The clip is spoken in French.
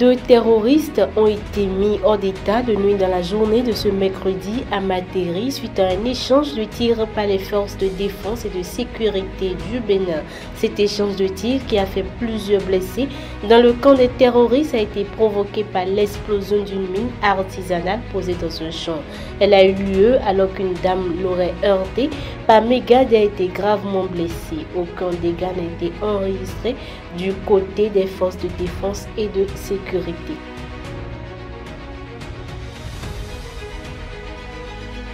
Deux terroristes ont été mis hors d'état de nuit dans la journée de ce mercredi à Materi suite à un échange de tirs par les forces de défense et de sécurité du Bénin. Cet échange de tirs qui a fait plusieurs blessés dans le camp des terroristes a été provoqué par l'explosion d'une mine artisanale posée dans ce champ. Elle a eu lieu alors qu'une dame l'aurait heurtée. Par Mégade a été gravement blessé. Aucun dégât n'a été enregistré du côté des forces de défense et de sécurité.